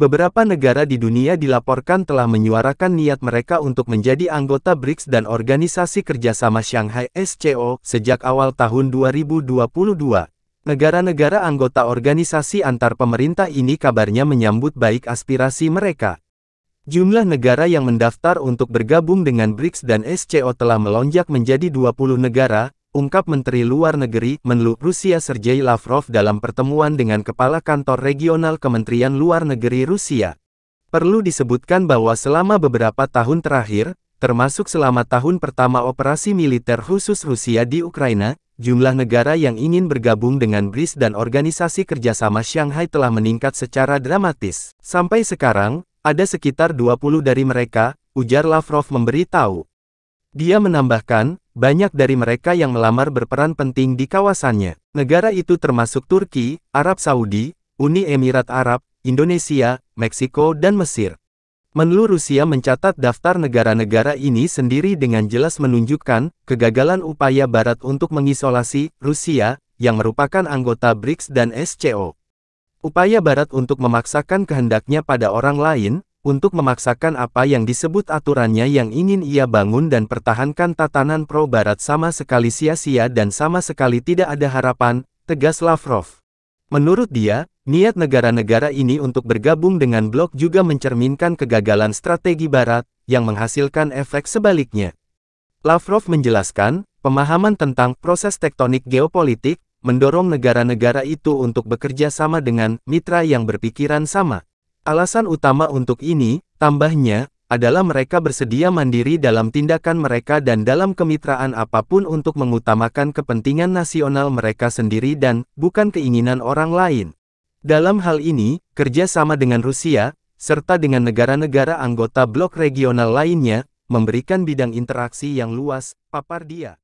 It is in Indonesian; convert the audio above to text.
Beberapa negara di dunia dilaporkan telah menyuarakan niat mereka untuk menjadi anggota BRICS dan Organisasi Kerjasama Shanghai SCO sejak awal tahun 2022. Negara-negara anggota organisasi antar pemerintah ini kabarnya menyambut baik aspirasi mereka. Jumlah negara yang mendaftar untuk bergabung dengan BRICS dan SCO telah melonjak menjadi 20 negara, ungkap Menteri Luar Negeri Menlu Rusia Sergei Lavrov dalam pertemuan dengan Kepala Kantor Regional Kementerian Luar Negeri Rusia. Perlu disebutkan bahwa selama beberapa tahun terakhir, termasuk selama tahun pertama operasi militer khusus Rusia di Ukraina, jumlah negara yang ingin bergabung dengan BRICS dan Organisasi Kerjasama Shanghai telah meningkat secara dramatis. Sampai sekarang, ada sekitar 20 dari mereka, ujar Lavrov memberitahu. Dia menambahkan, banyak dari mereka yang melamar berperan penting di kawasannya. Negara itu termasuk Turki, Arab Saudi, Uni Emirat Arab, Indonesia, Meksiko dan Mesir. Menlu Rusia mencatat daftar negara-negara ini sendiri dengan jelas menunjukkan kegagalan upaya Barat untuk mengisolasi Rusia, yang merupakan anggota BRICS dan SCO. Upaya Barat untuk memaksakan kehendaknya pada orang lain, untuk memaksakan apa yang disebut aturannya yang ingin ia bangun dan pertahankan tatanan pro-barat sama sekali sia-sia dan sama sekali tidak ada harapan, tegas Lavrov. Menurut dia, niat negara-negara ini untuk bergabung dengan blok juga mencerminkan kegagalan strategi barat, yang menghasilkan efek sebaliknya. Lavrov menjelaskan, pemahaman tentang proses tektonik geopolitik, mendorong negara-negara itu untuk bekerja sama dengan mitra yang berpikiran sama. Alasan utama untuk ini, tambahnya, adalah mereka bersedia mandiri dalam tindakan mereka dan dalam kemitraan apa pun untuk mengutamakan kepentingan nasional mereka sendiri dan bukan keinginan orang lain. Dalam hal ini, kerja sama dengan Rusia, serta dengan negara-negara anggota blok regional lainnya, memberikan bidang interaksi yang luas, papar dia.